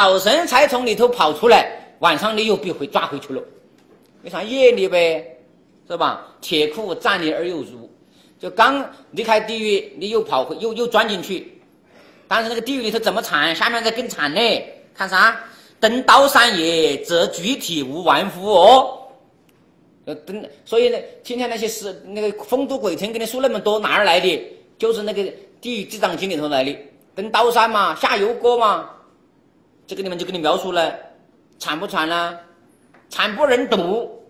早晨才从里头跑出来，晚上你又被回抓回去了。你看业力呗，是吧？铁库战力而又如，就刚离开地狱，你又跑回，又又钻进去。但是那个地狱里头怎么惨？下面再更惨呢？看啥？登刀山也，则具体无完肤哦。呃，登，所以呢，今天那些是那个丰都鬼城给你说那么多，哪儿来的？就是那个地狱地藏经里头来的。登刀山嘛，下油锅嘛，这个里面就给你描述了，惨不惨呢？惨不忍睹，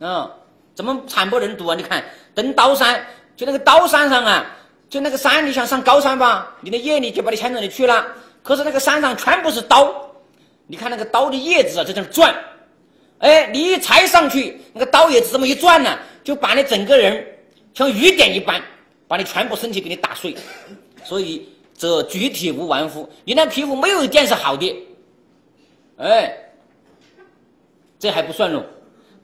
嗯，怎么惨不忍睹啊？你看登刀山，就那个刀山上啊，就那个山，你想上高山吧，你的业力就把你牵着你去了。可是那个山上全部是刀，你看那个刀的叶子啊，在这转，哎，你一踩上去，那个刀叶子这么一转呢，就把你整个人像雨点一般，把你全部身体给你打碎。所以这具体无完肤，你那皮肤没有一点是好的，哎。这还不算喽，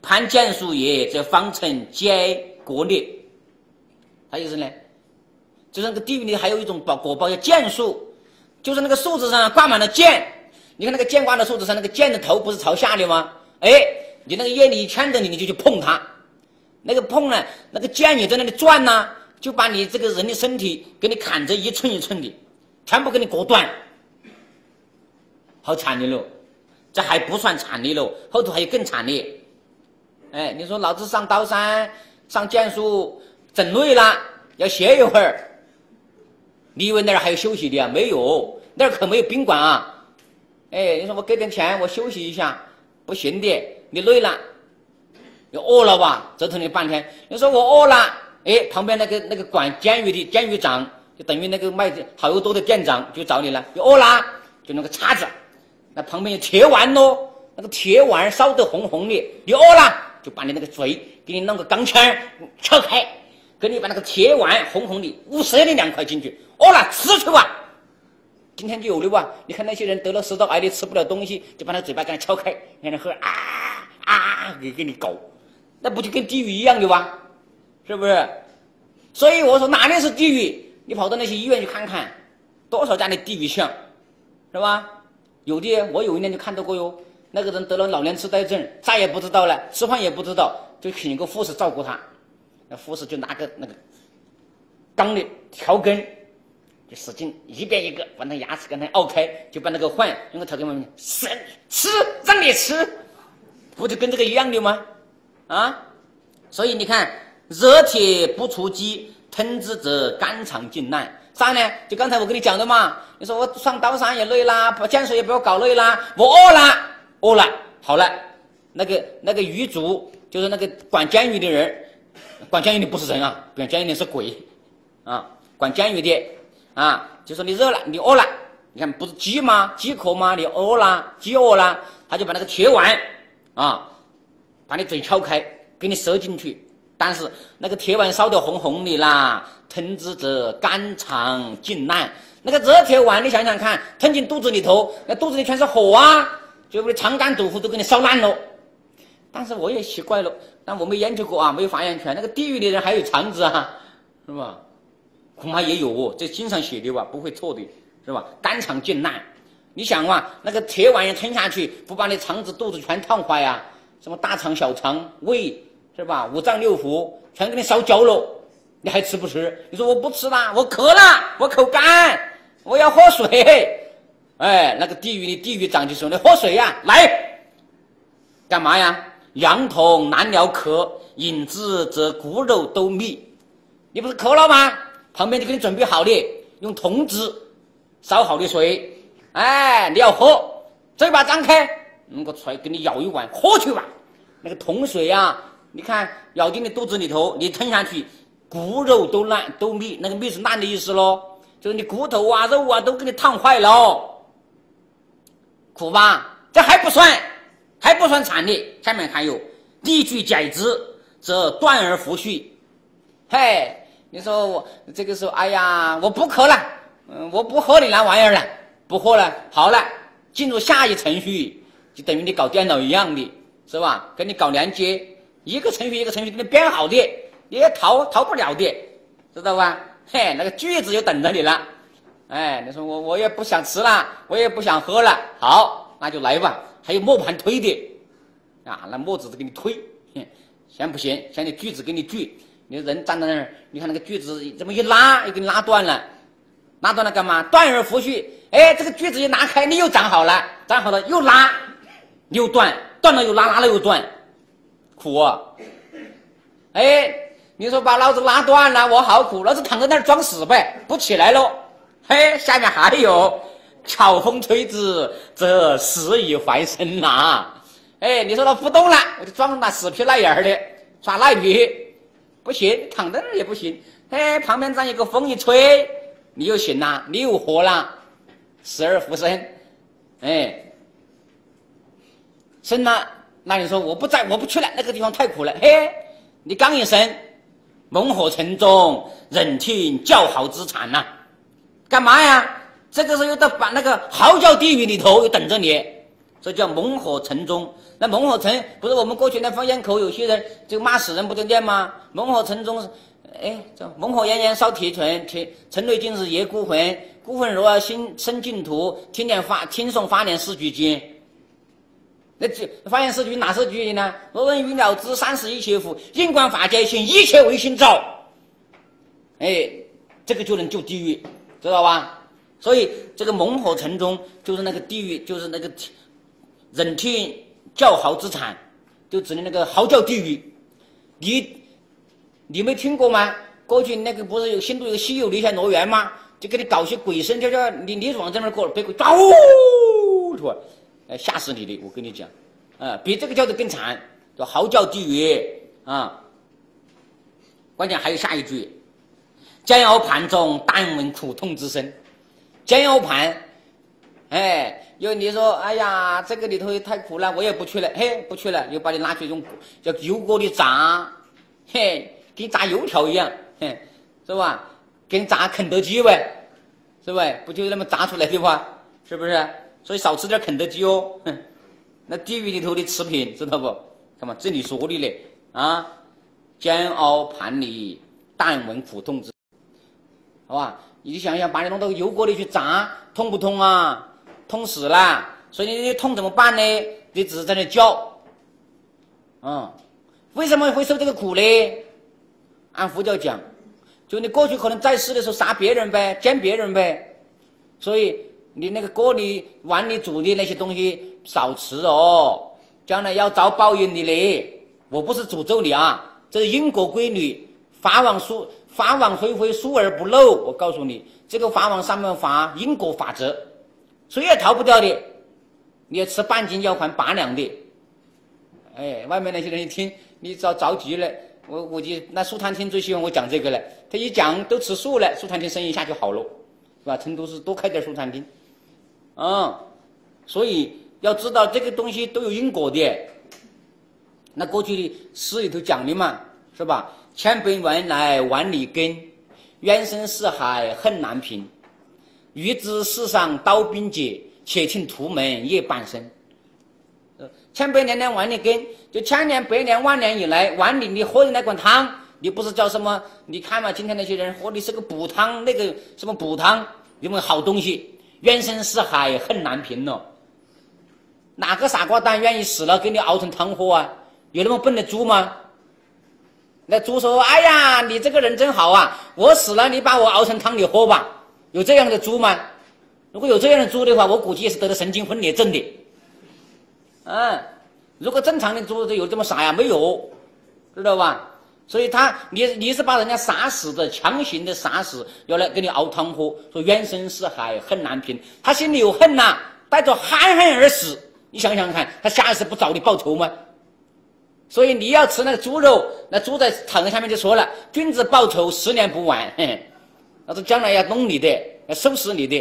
攀剑术也，这方程皆国裂。啥意思呢？就是那个地狱里还有一种宝果包叫剑术，就是那个树枝上挂满了剑。你看那个剑挂在树枝上，那个剑的头不是朝下的吗？哎，你那个业力一牵着你，你就去碰它。那个碰呢，那个剑也在那里转呐，就把你这个人的身体给你砍着一寸一寸的，全部给你割断，好惨的喽。这还不算惨烈喽，后头还有更惨烈。哎，你说老子上刀山上剑术整累了，要歇一会儿。你以为那儿还有休息的啊？没有，那儿可没有宾馆啊。哎，你说我给点钱，我休息一下，不行的。你累了，你饿了吧？折腾你半天。你说我饿了，哎，旁边那个那个管监狱的监狱长，就等于那个卖好又多的店长，就找你了。你饿了，就那个叉子。那旁边有铁碗喽，那个铁碗烧得红红的，你饿了就把你那个嘴给你弄个钢圈撬开，给你把那个铁碗红红的捂塞你两块进去，饿了吃去吧。今天就有的吧？你看那些人得了食道癌的吃不了东西，就把那嘴巴给他撬开，让他喝啊啊给给你搞，那不就跟地狱一样的吗？是不是？所以我说哪里是地狱？你跑到那些医院去看看，多少家的地狱像，是吧？有的，我有一年就看到过哟。那个人得了老年痴呆症，再也不知道了，吃饭也不知道，就请一个护士照顾他。那护士就拿个那个钢的条根，就使劲一边一个把那牙齿给他拗开，就把那个饭用个条根嘛吃吃，让你吃，不就跟这个一样的吗？啊！所以你看，热铁不出击，吞之则肝肠尽烂。啥呢？就刚才我跟你讲的嘛。你说我上刀山也累啦，跑剑术也不要搞累啦。我饿了，饿了，好了。那个那个狱卒，就是那个管监狱的人，管监狱的不是人啊，管监狱的是鬼啊。管监狱的啊，就说你热了，你饿了。你看不是饥吗？饥渴吗？你饿了，饥饿了，他就把那个铁碗啊，把你嘴撬开，给你塞进去。但是那个铁碗烧得红红的啦，吞之则肝肠尽烂。那个热铁碗，你想想看，吞进肚子里头，那肚子里全是火啊，就把肠肝肚腹都给你烧烂了。但是我也奇怪了，但我没研究过啊，没有发言权。那个地狱的人还有肠子啊，是吧？恐怕也有哦，这经常写的吧，不会错的，是吧？肝肠尽烂，你想嘛，那个铁碗吞下去，不把你肠子、肚子全烫坏呀？什么大肠、小肠、胃？是吧？五脏六腑全给你烧焦了，你还吃不吃？你说我不吃啦，我渴了，我口干，我要喝水。哎，那个地狱的地狱长就说：“你喝水呀，来，干嘛呀？羊童难了渴，饮之则骨肉都密。你不是渴了吗？旁边就给你准备好的，用铜子烧好的水。哎，你要喝，嘴巴张开，弄个出来给你舀一碗喝去吧。那个铜水呀。”你看，咬进你肚子里头，你吞下去，骨肉都烂都密，那个密是烂的意思喽，就是你骨头啊、肉啊都给你烫坏了，苦吧？这还不算，还不算惨烈，下面还有地具解之，则断而复续。嘿，你说我这个时候，哎呀，我不渴了，嗯，我不喝你那玩意儿了，不喝了，好了，进入下一程序，就等于你搞电脑一样的，是吧？给你搞连接。一个程序一个程序给你编好的，你也逃逃不了的，知道吧？嘿，那个句子就等着你了。哎，你说我我也不想吃了，我也不想喝了。好，那就来吧。还有磨盘推的，啊，那磨子子给你推，先不行，先你锯子给你锯。你人站在那儿，你看那个锯子这么一拉，又给你拉断了，拉断了干嘛？断而复续。哎，这个锯子一拉开，你又长好了，长好了又拉，又断，断了又拉，拉了又断，苦啊！哎，你说把老子拉断了，我好苦，老子躺在那儿装死呗，不起来喽。嘿，下面还有巧风吹之，则死以还生呐。哎，你说他不动了，我就装那死皮赖脸的，耍赖皮。不行，躺在那儿也不行。哎，旁边站一个风一吹，你又醒了，你又活了，死而复生。哎，生了，那你说我不在，我不去了，那个地方太苦了。嘿，你刚一生，猛火城中，忍听叫好之惨呐，干嘛呀？这个时候又到把那个嚎叫地狱里头又等着你，这叫猛火城中。那猛火城不是我们过去那方言口，有些人就骂死人不就念吗？猛火城中，哎，叫猛火炎炎烧铁锤，铁城内尽是野孤魂，孤魂若要心生净土，听念发听诵发念四句经。那就发念四句哪四句呢？若闻欲了知，三世一切福，因观法界性，一切唯心造。哎，这个就能救地狱，知道吧？所以这个猛火城中就是那个地狱，就是那个忍听。叫嚎之惨，就指的那个嚎叫地狱。你你没听过吗？过去那个不是有新都有个西游历险乐园吗？就给你搞些鬼声，叫叫你你往这边过，别鬼抓呜，出来？哎，吓死你的！我跟你讲，啊，比这个叫的更惨，叫嚎叫地狱啊。关键还有下一句：煎熬盘中，但闻苦痛之声。煎熬盘，哎。因为你说，哎呀，这个里头太苦了，我也不去了。嘿，不去了，又把你拉去用叫油锅里炸，嘿，跟炸油条一样，嘿，是吧？跟炸肯德基呗，是吧？不就那么炸出来的话？是不是？所以少吃点肯德基哦。哼，那地狱里头的食品知道不？看嘛，这里说的嘞啊，煎熬盘里，但闻苦痛之，好吧？你想想，把你弄到油锅里去炸，痛不痛啊？痛死了，所以你痛怎么办呢？你只是在那叫，嗯，为什么会受这个苦呢？按佛教讲，就你过去可能在世的时候杀别人呗，奸别人呗，所以你那个锅里碗里煮的那些东西少吃哦，将来要遭报应的嘞。我不是诅咒你啊，这是因果规律，法网疏法网恢恢，疏而不漏。我告诉你，这个法网上面法因果法则。谁也逃不掉的，你要吃半斤要还八两的。哎，外面那些人一听，你着着急了。我估计那素餐厅最喜欢我讲这个了。他一讲都吃素了，素餐厅生意一下就好了，是吧？成都市多开点素餐厅，啊，所以要知道这个东西都有因果的。那过去的诗里头讲的嘛，是吧？千百万来万里根，冤深似海恨难平。欲知世上刀兵劫，且听屠门夜半声。千百年来万里根，就千年百年万年以来，万里你喝的那碗汤，你不是叫什么？你看嘛，今天那些人喝的是个补汤，那个什么补汤，有没有好东西？冤深似海恨难平了。哪个傻瓜蛋愿意死了给你熬成汤喝啊？有那么笨的猪吗？那猪说：“哎呀，你这个人真好啊！我死了，你把我熬成汤你喝吧。”有这样的猪吗？如果有这样的猪的话，我估计也是得了神经分裂症的。嗯，如果正常的猪都有这么傻呀？没有，知道吧？所以他，你你是把人家杀死的，强行的杀死，要来给你熬汤喝，说冤深似海恨难平。他心里有恨呐，带着憨恨而死。你想想看，他下一次不找你报仇吗？所以你要吃那个猪肉，那猪在躺在下面就说了：“君子报仇，十年不晚。”那是将来要弄你的，要收拾你的，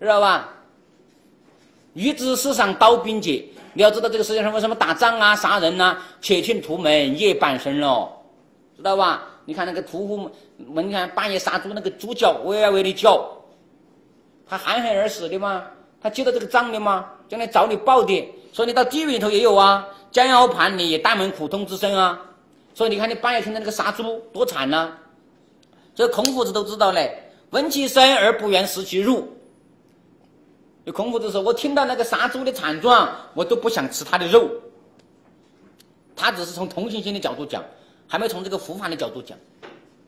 知道吧？欲知世上刀兵劫，你要知道这个世界上为什么打仗啊、杀人呐？且听屠门夜半声喽，知道吧？你看那个屠户门，你看半夜杀猪那个猪叫，喂啊喂的叫，他含恨而死的吗？他记得这个账的吗？将来找你报的。所以你到地狱里头也有啊，煎熬盘里，大门苦痛之声啊。所以你看你半夜听到那个杀猪多惨呐！这孔夫子都知道嘞，闻其声而不愿食其肉。有孔夫子说：“我听到那个杀猪的惨状，我都不想吃他的肉。”他只是从同情心的角度讲，还没从这个佛法的角度讲，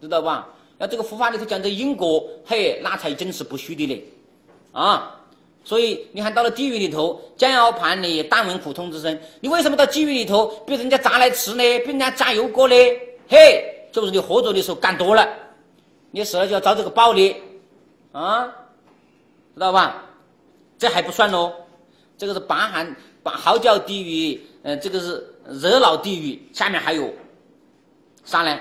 知道吧？要这个佛法里头讲这因果，嘿，那才真是不虚的嘞，啊！所以你看到了地狱里头，煎熬盘里，但闻苦痛之声。你为什么到地狱里头被人家砸来吃呢？被人家加油锅呢？嘿，就是你活着的时候干多了，你死了就要遭这个报的，啊，知道吧？这还不算哦，这个是八寒八嚎叫地狱，嗯，这个是热闹地狱，下面还有啥呢？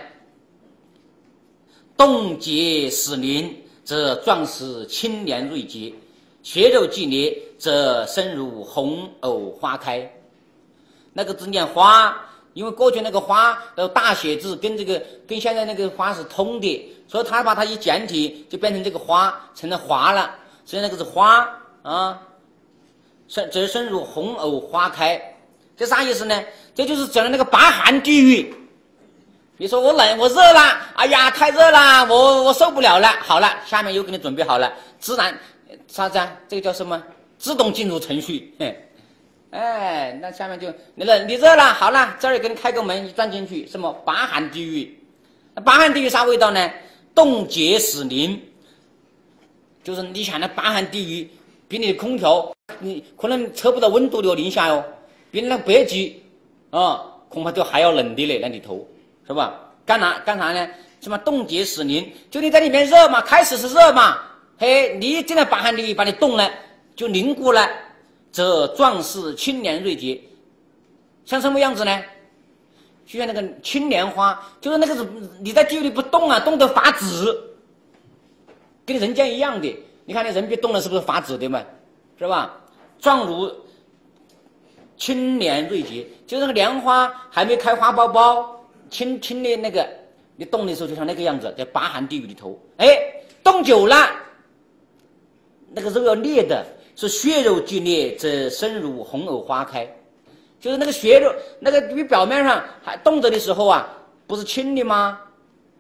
冻结死灵，则壮士青年锐捷；血肉既裂，则生如红藕花开。那个字念花，因为过去那个花的大写字跟这个跟现在那个花是通的，所以他把它一简体，就变成这个花，成了花了。所以那个是花啊，身则身如红藕花开，这啥意思呢？这就是讲的那个八寒地狱。你说我冷，我热了，哎呀，太热了，我我受不了了。好了，下面又给你准备好了，自然啥子啊？这个叫什么？自动进入程序。嘿，哎，那下面就你冷，你热了，好了，这儿给你开个门，你钻进去。什么八寒地狱？那八寒地狱啥味道呢？冻结死灵，就是你想那八寒地狱，比你的空调，你可能测不到温度的零下哟，比你那北极啊，恐怕都还要冷的嘞，那里头。是吧？干啥干啥呢？什么冻结死灵？就你在里面热嘛，开始是热嘛，嘿，你一进来把寒地狱把你冻了，就凝固了，这壮士青年锐捷，像什么样子呢？就像那个青莲花，就是那个你在地狱里不动啊，冻得发紫，跟人间一样的。你看那人被冻了是不是发紫的嘛？是吧？状如青莲锐捷，就那个莲花还没开花苞苞。轻轻的那个，你冻的时候就像那个样子，在八寒地狱里头。哎，冻久了，那个肉要裂的，是血肉俱裂，则生如红藕花开。就是那个血肉，那个比表面上还冻着的时候啊，不是青的吗？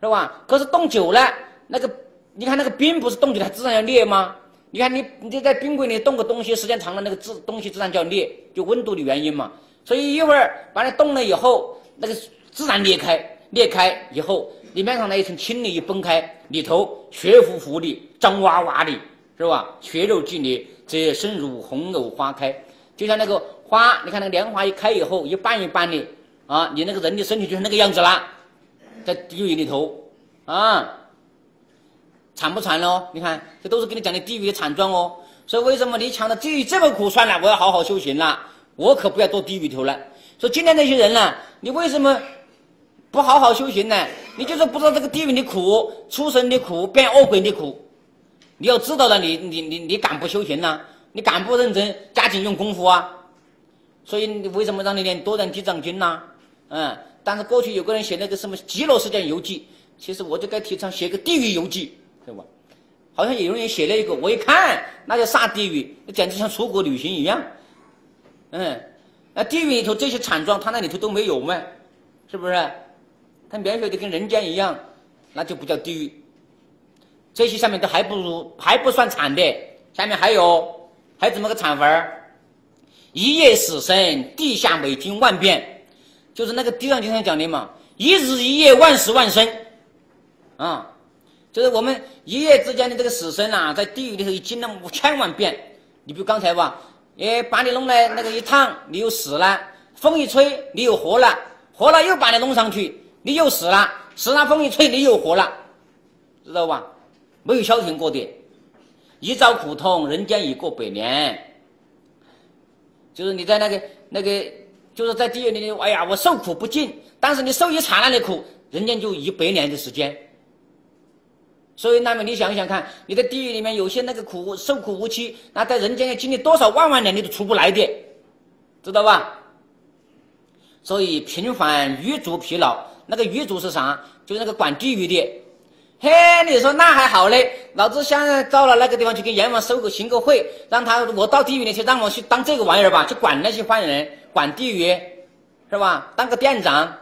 是吧？可是冻久了，那个你看那个冰不是冻久它自然要裂吗？你看你你在冰柜里冻个东西，时间长了那个自东西自然就要裂，就温度的原因嘛。所以一会儿把它冻了以后，那个。自然裂开，裂开以后，里面上那一层青的一崩开，里头血乎乎的，脏哇哇的，是吧？血肉俱裂，则身如红藕花开，就像那个花，你看那个莲花一开以后，一瓣一瓣的，啊，你那个人的身体就是那个样子啦，在地狱里头，啊，惨不惨喽？你看，这都是给你讲的地狱的惨状哦。所以为什么你抢的地狱这么苦？算了，我要好好修行了，我可不要做地狱头了。说今天那些人呢，你为什么？不好好修行呢，你就是不知道这个地狱的苦，出生的苦，变恶鬼的苦。你要知道了，你你你你敢不修行呢？你敢不认真加紧用功夫啊？所以为什么让你念多念地藏经呢？嗯，但是过去有个人写那个什么极乐世界游记，其实我就该提倡写个地狱游记，对吧？好像有人也写了一个，我一看那叫啥地狱？那简直像出国旅行一样。嗯，那地狱里头这些惨状，他那里头都没有嘛？是不是？他描写的跟人间一样，那就不叫地狱。这些下面都还不如，还不算惨的。下面还有，还怎么个惨法儿？一夜死生，地下每经万变，就是那个地上经常讲的嘛。一日一夜，万死万生，啊，就是我们一夜之间的这个死生啊，在地狱里头已经了五千万遍。你比如刚才吧，哎，把你弄来那个一烫，你又死了；风一吹，你又活了；活了又把你弄上去。你又死了，死了风一吹，你又活了，知道吧？没有消停过的，一遭苦痛，人间已过百年。就是你在那个那个，就是在地狱里，哎呀，我受苦不尽。但是你受一刹那的苦，人间就一百年的时间。所以，那么你想想看，你在地狱里面有些那个苦，受苦无期，那在人间要经历多少万万年，你都出不来的，知道吧？所以平凡狱卒疲劳。那个狱卒是啥？就是那个管地狱的。嘿，你说那还好嘞，老子现在到了那个地方去跟阎王收个行个会，让他我到地狱里去，让我去当这个玩意儿吧，去管那些坏人，管地狱，是吧？当个店长，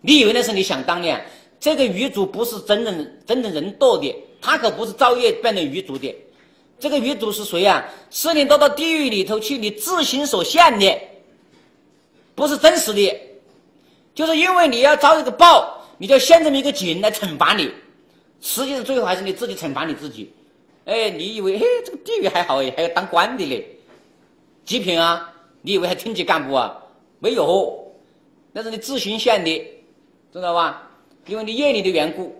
你以为那是你想当的？这个狱卒不是真正真正人堕的，他可不是造业变成狱卒的。这个狱卒是谁啊？是你到到地狱里头去，你自行所现的，不是真实的。就是因为你要遭这个报，你就现这么一个景来惩罚你，实际上最后还是你自己惩罚你自己。哎，你以为嘿这个地狱还好哎，还要当官的嘞？极品啊！你以为还厅级干部啊？没有，那是你自行现的，知道吧？因为你业力的缘故，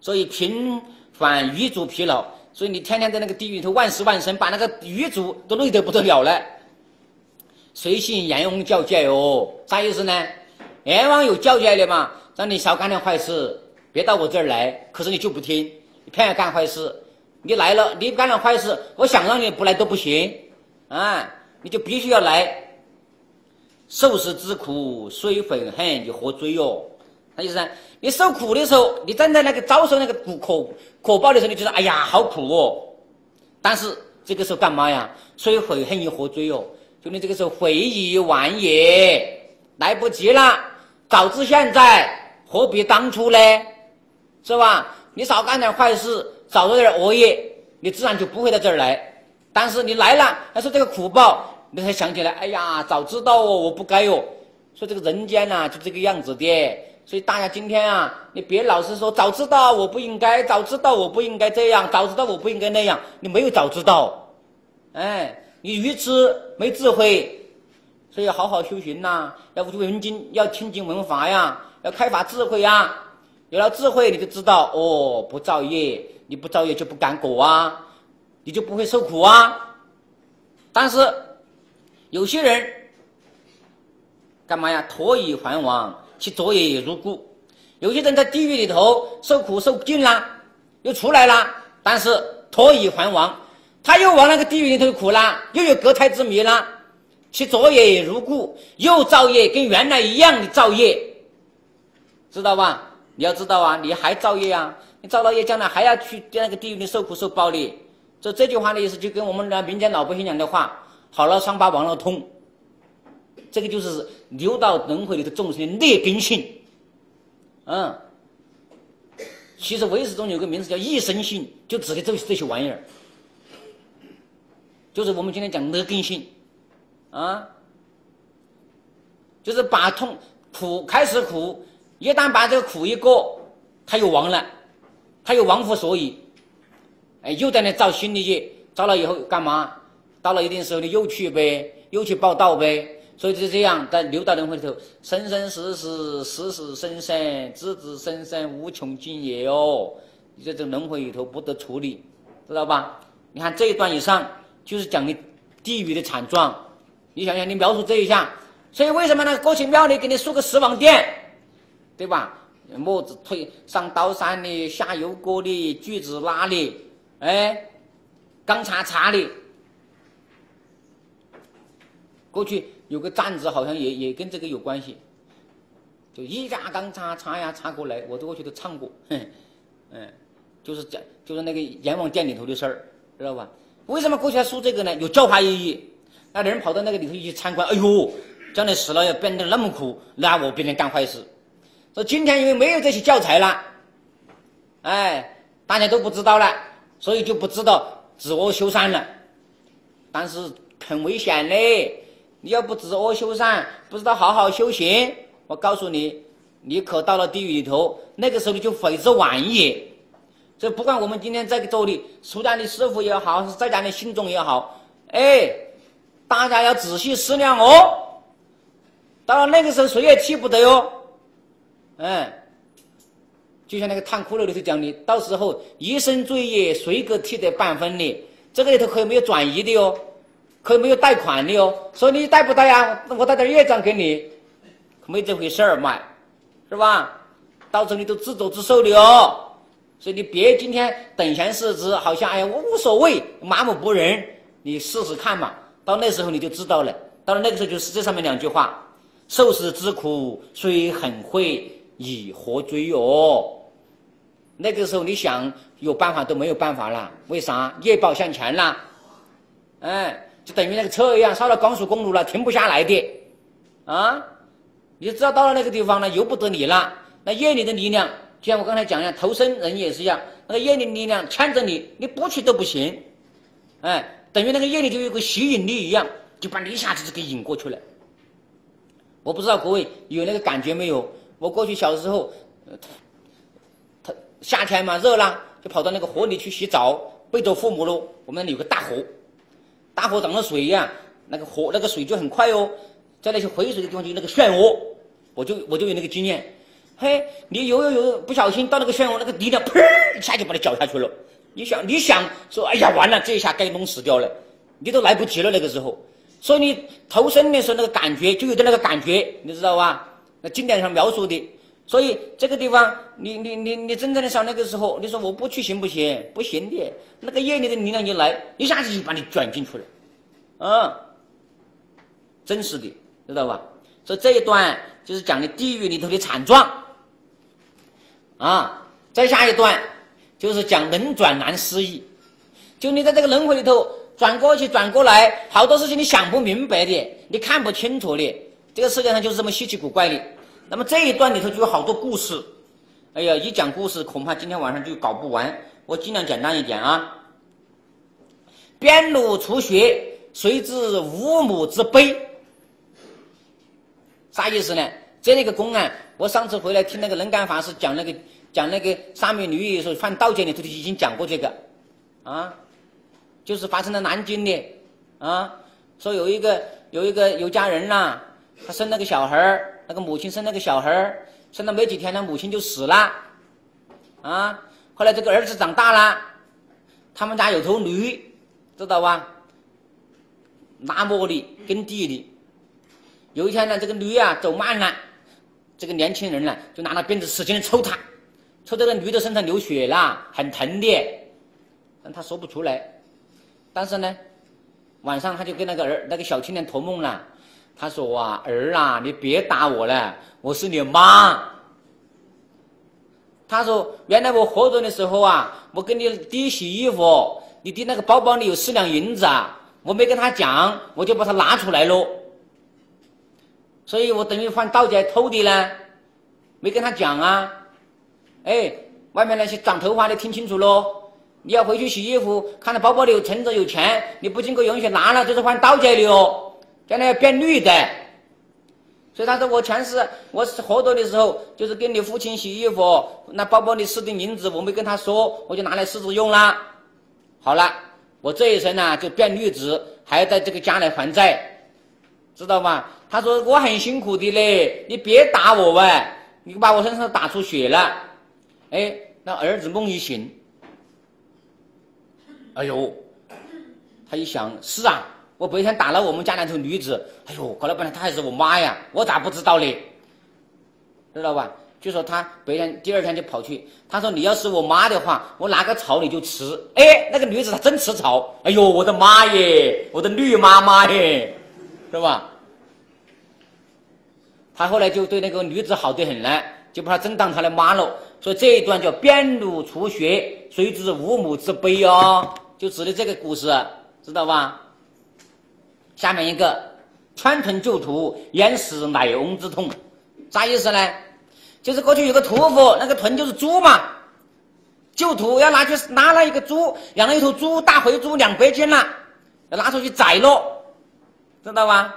所以频繁狱卒疲劳，所以你天天在那个地狱里头万死万生，把那个狱卒都累得不得了了。随信阎王教诫哟，啥意思呢？阎王有教诫的嘛，让你少干点坏事，别到我这儿来。可是你就不听，你偏要干坏事。你来了，你干了坏事，我想让你不来都不行，啊，你就必须要来。受死之苦虽愤恨，你何追哟？那意思呢，你受苦的时候，你站在那个遭受那个苦苦苦报的时候，你觉得哎呀好苦哦。但是这个时候干嘛呀？所以悔恨，你何追哟？就你这个时候悔已晚也，来不及了。早知现在，何必当初呢？是吧？你少干点坏事，少做点恶业，你自然就不会到这儿来。但是你来了，但是这个苦报，你才想起来，哎呀，早知道哦，我不该哦。说这个人间呐，就这个样子的。所以大家今天啊，你别老是说早知道我不应该，早知道我不应该这样，早知道我不应该那样。你没有早知道，哎，你愚痴没智慧。所以要好好修行呐，要文经，要听经闻法呀，要开发智慧呀。有了智慧，你就知道哦，不造业，你不造业就不感果啊，你就不会受苦啊。但是有些人干嘛呀？脱以还王，其作业也如故。有些人在地狱里头受苦受尽了，又出来了，但是脱衣还王，他又往那个地狱里头苦了，又有隔胎之谜了。其作业也如故，又造业，跟原来一样的造业，知道吧？你要知道啊，你还造业啊？你造了业，将来还要去那个地狱里受苦受报的。这这句话的意思，就跟我们的民间老百姓讲的话：好了伤疤忘了痛。这个就是六道轮回里的众生的劣根性。嗯，其实唯识中有个名字叫一生性，就指的这这些玩意儿，就是我们今天讲劣根性。啊，就是把痛苦开始苦，一旦把这个苦一过，他又亡了，他又忘乎所以，哎，又在那造新的业，造了以后干嘛？到了一定时候，你又去呗，又去报道呗。所以就这样，在六道轮回里头，生生世世，世世生生，子子孙孙，无穷尽也哦。你在这轮回里头不得处理，知道吧？你看这一段以上，就是讲的地狱的惨状。你想想，你描述这一下，所以为什么呢？过去庙里给你竖个十王殿，对吧？磨子推上刀山的，下油锅的，锯子拉的，哎，钢叉叉的。过去有个站子，好像也也跟这个有关系，就一架钢叉叉呀叉过来，我都过去都唱过，嗯，就是讲就是那个阎王殿里头的事儿，知道吧？为什么过去要说这个呢？有教化意义。那人跑到那个里头去参观，哎呦，将来死了要变得那么苦，那我不能干坏事。说今天因为没有这些教材了，哎，大家都不知道了，所以就不知道自我修善了。但是很危险嘞，你要不自我修善，不知道好好修行，我告诉你，你可到了地狱里头，那个时候你就悔之晚也。这不管我们今天在这里出家的师傅也好，是在家的信众也好，哎。大家要仔细思量哦，到了那个时候谁也替不得哟，嗯，就像那个《探骷髅》里头讲的，到时候一生罪业谁可替得半分呢？这个里头可以没有转移的哟，可没有贷款的哟，所以你贷不贷呀？我贷点业障给你，可没这回事儿嘛，是吧？到时候你都自作自受的哦，所以你别今天等闲视之，好像哎呀我无所谓，麻木不仁，你试试看嘛。到那时候你就知道了。到了那个时候，就是这上面两句话：“受死之苦虽很会，以何追哟？”那个时候你想有办法都没有办法了。为啥？业报向前了，哎，就等于那个车一样，上了高速公路了，停不下来的啊！你知道到了那个地方呢，由不得你了。那业力的力量，就像我刚才讲一样，投生人也是一样，那个业力力量牵着你，你不去都不行。哎，等于那个业力就有个吸引力一样，就把你一下子就给引过去了。我不知道各位有那个感觉没有？我过去小时候，他夏天嘛热啦，就跑到那个河里去洗澡，背着父母喽。我们那里有个大河，大河涨了水呀，那个河那个水就很快哦，在那些回水的地方就那个漩涡，我就我就有那个经验。嘿，你游游游，不小心到那个漩涡那个底了，砰一下就把你搅下去了。你想你想说，哎呀完了，这一下该弄死掉了，你都来不及了那个时候。所以你投身的时候那个感觉就有点那个感觉，你知道吧？那经典上描述的。所以这个地方，你你你你真正的上那个时候，你说我不去行不行？不行的，那个业力的力量一来，一下子就把你卷进去了，嗯，真实的，知道吧？所以这一段就是讲的地狱里头的惨状，啊，再下一段就是讲能转难失忆，就你在这个轮回里头。转过去，转过来，好多事情你想不明白的，你看不清楚的，这个世界上就是这么稀奇古怪的。那么这一段里头就有好多故事，哎呀，一讲故事恐怕今天晚上就搞不完，我尽量简单一点啊。边路除学，谁知无母之悲？啥意思呢？这一个公案，我上次回来听那个能干法师讲那个讲那个沙弥女的时候，犯道戒里头已经讲过这个，啊。就是发生在南京的，啊，说有一个有一个有家人呐，他生了个小孩儿，那个母亲生了个小孩，生了没几天，呢母亲就死了，啊，后来这个儿子长大了，他们家有头驴，知道吧？拉磨的，耕地的。有一天呢，这个驴啊走慢了，这个年轻人呢就拿那鞭子使劲的抽他，抽这个驴的身上流血了，很疼的，但他说不出来。但是呢，晚上他就跟那个儿那个小青年托梦了。他说：“啊，儿啊，你别打我了，我是你妈。”他说：“原来我活着的时候啊，我给你爹洗衣服，你爹那个包包里有四两银子啊，我没跟他讲，我就把它拿出来喽。所以我等于犯盗贼偷的呢，没跟他讲啊。哎，外面那些长头发的听清楚喽。”你要回去洗衣服，看到包包里有存着有钱，你不经过允许拿了，就是犯盗贼的哦，将来要变绿的。所以他说我前世我活着的时候，就是给你父亲洗衣服，那包包里湿的银子，我没跟他说，我就拿来试试用了。好了，我这一生呢就变绿子，还要在这个家来还债，知道吗？他说我很辛苦的嘞，你别打我喂，你把我身上打出血了。哎，那儿子梦一醒。哎呦，他一想是啊，我白天打了我们家那头女子，哎呦，搞了半天她还是我妈呀，我咋不知道嘞？知道吧？就说他白天第二天就跑去，他说你要是我妈的话，我拿个草你就吃。哎，那个女子她真吃草，哎呦，我的妈耶，我的绿妈妈耶，是吧？他后来就对那个女子好的很了，就把她真当他的妈了。所以这一段叫边路除学，谁知无母之悲哦。就指的这个故事，知道吧？下面一个川屯旧图，淹死乃翁之痛，啥意思呢？就是过去有个屠夫，那个屯就是猪嘛，旧土要拿去拉了一个猪，养了一头猪，大肥猪两百斤了，要拿出去宰喽，知道吧？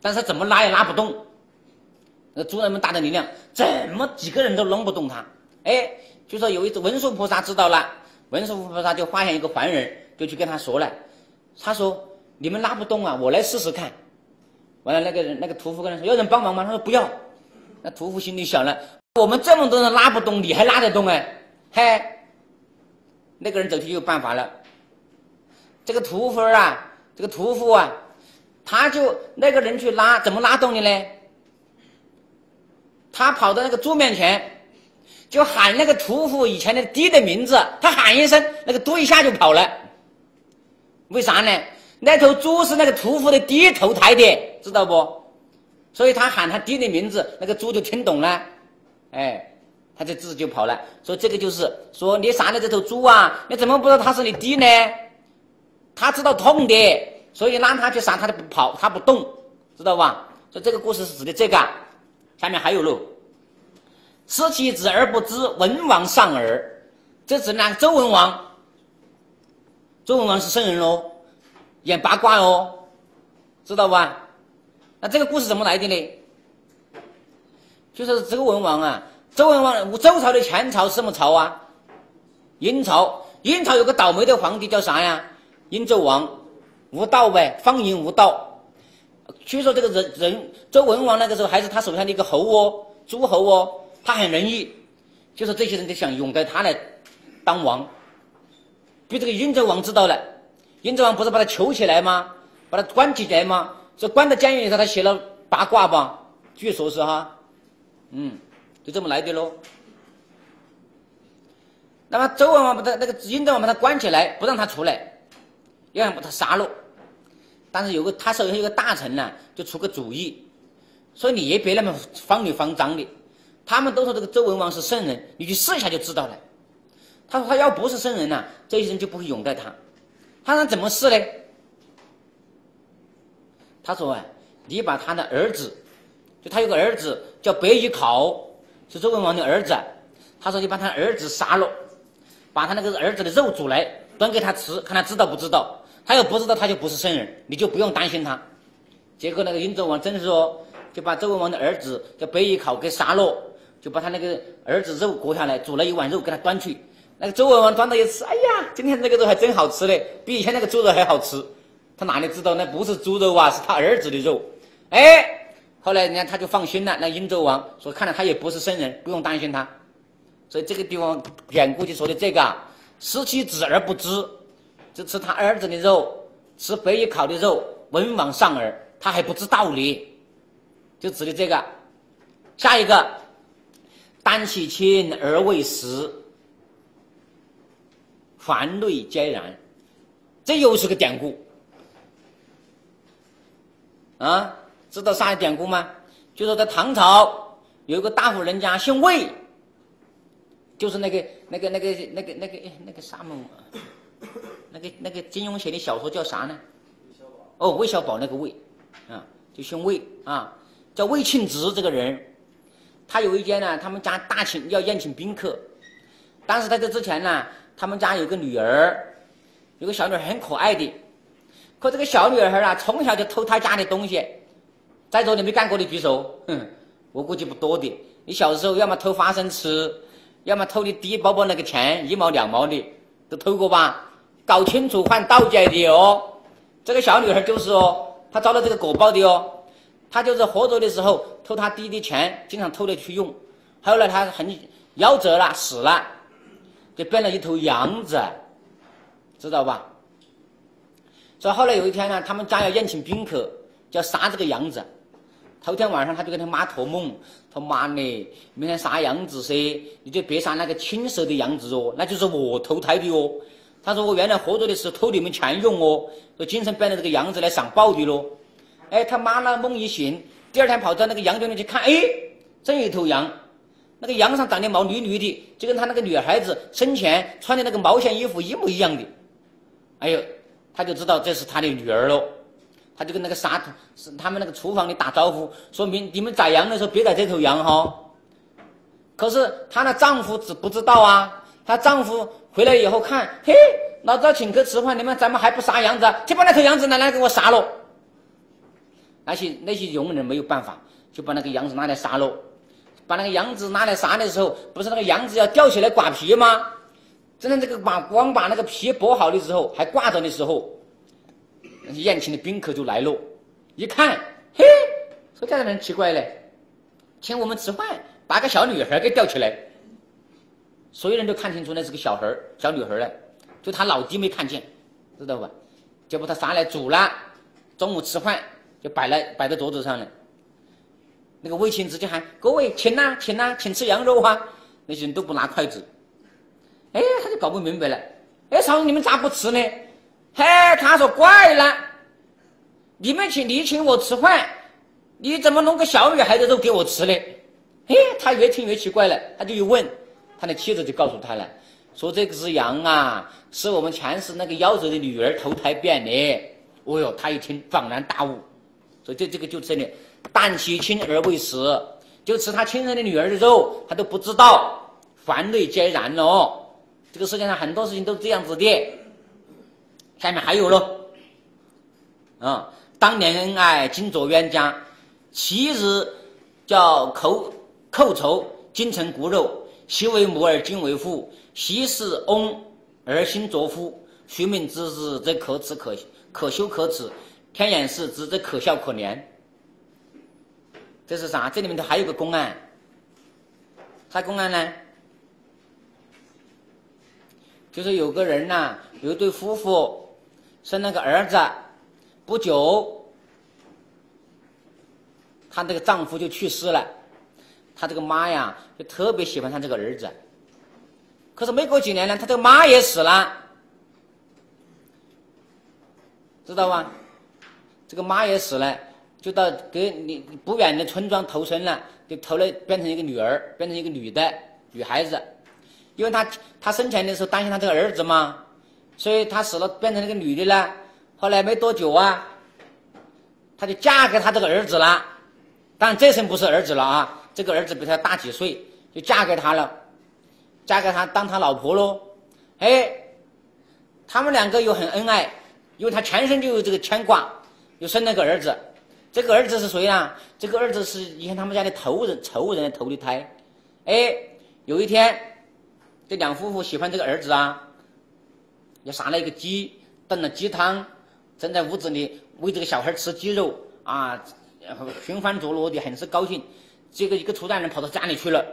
但是怎么拉也拉不动，那猪那么大的力量，怎么几个人都弄不动它？哎，就说有一只文殊菩萨知道了。文殊菩萨就发现一个凡人，就去跟他说了。他说：“你们拉不动啊，我来试试看。”完了，那个人那个屠夫跟他说：“要人帮忙吗？”他说：“不要。”那屠夫心里想了：“我们这么多人拉不动，你还拉得动哎？”嘿，那个人走去就有办法了。这个屠夫啊，这个屠夫啊，他就那个人去拉，怎么拉动的呢？他跑到那个猪面前。就喊那个屠夫以前的爹的名字，他喊一声，那个猪一下就跑了。为啥呢？那头猪是那个屠夫的爹投胎的，知道不？所以他喊他爹的名字，那个猪就听懂了，哎，他就自己就跑了。所以这个就是说，你杀了这头猪啊，你怎么不知道他是你爹呢？他知道痛的，所以让他去杀，他就不跑，他不动，知道吧？所以这个故事是指的这个。下面还有喽。失其子而不知，文王丧耳。这指那周文王，周文王是圣人喽，演八卦哦，知道吧？那这个故事怎么来的呢？就是周文王啊，周文王，周朝的前朝是什么朝啊？殷朝，殷朝有个倒霉的皇帝叫啥呀？殷纣王，无道呗，荒淫无道。据说这个人人周文王那个时候还是他手下的一个侯哦，诸侯哦，他很仁义，就是这些人就想拥戴他来当王。被这个殷纣王知道了，殷纣王不是把他囚起来吗？把他关起来吗？这关到监狱里头，他写了八卦吧？据说是哈，嗯，就这么来的喽。那么周文王把他那个殷纣王把他关起来，不让他出来，要想把他杀了。但是有个他手下有个大臣呢，就出个主意，说你也别那么慌里慌张的。他们都说这个周文王是圣人，你去试一下就知道了。他说他要不是圣人呢，这些人就不会拥戴他。他让怎么试呢？他说啊，你把他的儿子，就他有个儿子叫伯邑考，是周文王的儿子。他说你把他儿子杀了。把他那个儿子的肉煮来端给他吃，看他知道不知道。他要不知道，他就不是圣人，你就不用担心他。结果那个殷纣王真是说，就把周文王的儿子叫伯邑考给杀了，就把他那个儿子肉割下来，煮了一碗肉给他端去。那个周文王端到一吃，哎呀，今天这个肉还真好吃嘞，比以前那个猪肉还好吃。他哪里知道那不是猪肉啊，是他儿子的肉。哎，后来人家他就放心了。那殷纣王说，看来他也不是圣人，不用担心他。所以这个地方典故就说的这个，失其子而不知，就吃他儿子的肉，吃伯邑考的肉，文王上耳，他还不知道理，就指的这个。下一个，丹其亲而未食，环内皆然，这又是个典故。啊，知道啥典故吗？就说在唐朝有一个大户人家姓魏。就是那个、那个、那个、那个、那个、那个啥嘛，那个、那个金庸写的小说叫啥呢？哦，魏小宝那个魏，啊，就姓魏啊，叫魏庆直这个人。他有一间呢，他们家大请要宴请宾客，但是在这之前呢，他们家有个女儿，有个小女孩很可爱的，可这个小女孩啊，从小就偷他家的东西。在座的没干过的举手，哼，我估计不多的。你小时候要么偷花生吃。要么偷你弟包包那个钱，一毛两毛的都偷过吧？搞清楚换盗窃的哦。这个小女孩就是哦，她遭到这个果报的哦。她就是活着的时候偷她弟的钱，经常偷着去用。后来她很夭折了，死了，就变了一头羊子，知道吧？所以后来有一天呢，他们家要宴请宾客，就要杀这个羊子。头天晚上他就跟他妈托梦，他妈呢，明天杀羊子噻，你就别杀那个亲生的羊子哦，那就是我投胎的哦。他说我原来活着的时候偷你们钱用哦，说今生变了这个羊子来赏报的喽。哎，他妈呢梦一醒，第二天跑到那个羊圈里去看，哎，真有一头羊，那个羊上长的毛绿绿的，就跟他那个女孩子生前穿的那个毛线衣服一模一样的。哎呦，他就知道这是他的女儿喽。他就跟那个杀是他们那个厨房里打招呼，说明你们宰羊的时候别宰这头羊哈。可是她那丈夫知不知道啊？她丈夫回来以后看，嘿，老子要请客吃饭，你们咱们还不杀羊子？去把那头羊子拿来给我杀了。那些那些佣人没有办法，就把那个羊子拿来杀了。把那个羊子拿来杀的时候，不是那个羊子要吊起来刮皮吗？正在这个把光把那个皮剥好的时候，还挂着的时候。宴请的宾客就来了，一看，嘿，说这家的人奇怪嘞，请我们吃饭，把个小女孩给吊起来，所有人都看清楚那是个小孩小女孩了，就他老爹没看见，知道吧？就把他杀来煮了，中午吃饭就摆了摆在桌子上了。那个魏青直接喊各位请呐，请呐，请吃羊肉哈，那些人都不拿筷子，哎，他就搞不明白了，哎，嫂子你们咋不吃呢？嘿，他说怪了，你们请你请我吃饭，你怎么弄个小女孩的肉给我吃呢？嘿，他越听越奇怪了，他就又问，他的妻子就告诉他了，说这个是羊啊，是我们前世那个夭折的女儿投胎变的。哦哟，他一听恍然大悟，所以这这个就这里，但其亲而未食，就吃他亲生的女儿的肉，他都不知道，凡类皆然哦。这个世界上很多事情都这样子的。下面还有喽，啊，当年恩爱今作冤家，昔日叫寇寇仇今成骨肉，昔为母而今为父，昔是翁而今作夫，徐明之日则可耻可可羞可耻，天眼视之则可笑可怜。这是啥？这里面头还有个公案，啥公案呢？就是有个人呐，有一对夫妇生了个儿子，不久，她这个丈夫就去世了，她这个妈呀就特别喜欢她这个儿子。可是没过几年呢，她这个妈也死了，知道吧？这个妈也死了。就到给你不远的村庄投生了，就投了变成一个女儿，变成一个女的女孩子，因为她她生前的时候担心她这个儿子嘛，所以她死了变成一个女的了。后来没多久啊，她就嫁给他这个儿子了。但这生不是儿子了啊，这个儿子比她大几岁，就嫁给他了，嫁给他当他老婆喽。哎，他们两个又很恩爱，因为他全身就有这个牵挂，又生了个儿子。这个儿子是谁啊？这个儿子是以前他们家的头人、仇人投的胎。哎，有一天，这两夫妇喜欢这个儿子啊，又杀了一个鸡，炖了鸡汤，正在屋子里喂这个小孩吃鸡肉啊，然后寻欢作乐的，很是高兴。这个一个出家人跑到家里去了，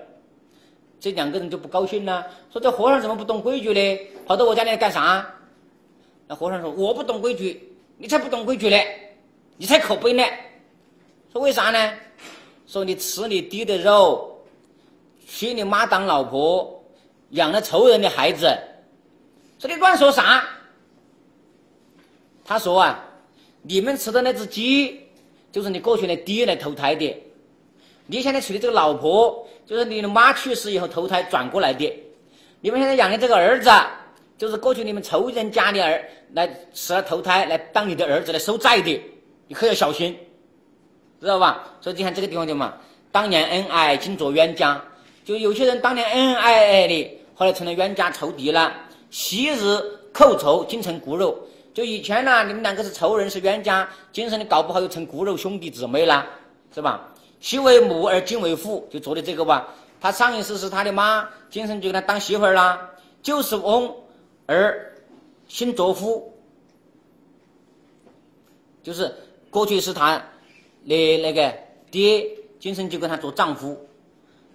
这两个人就不高兴了，说这和尚怎么不懂规矩呢？跑到我家里来干啥？那和尚说：“我不懂规矩，你才不懂规矩嘞。”你才可悲呢！说为啥呢？说你吃你爹的肉，娶你妈当老婆，养了仇人的孩子。说你乱说啥？他说啊，你们吃的那只鸡，就是你过去的爹来投胎的。你现在娶的这个老婆，就是你的妈去世以后投胎转过来的。你们现在养的这个儿子，就是过去你们仇人家的儿来死了投胎来当你的儿子来收债的。你可要小心，知道吧？所以你看这个地方的嘛，当年恩爱今作冤家，就有些人当年恩恩爱爱的，后来成了冤家仇敌了。昔日寇仇，今成骨肉。就以前呢，你们两个是仇人，是冤家，今生你搞不好又成骨肉兄弟姊妹了，是吧？昔为母而今为父，就做的这个吧。他上一世是他的妈，今生就给他当媳妇儿啦。就是翁而新作夫，就是。过去是他的那个爹，今生就跟他做丈夫，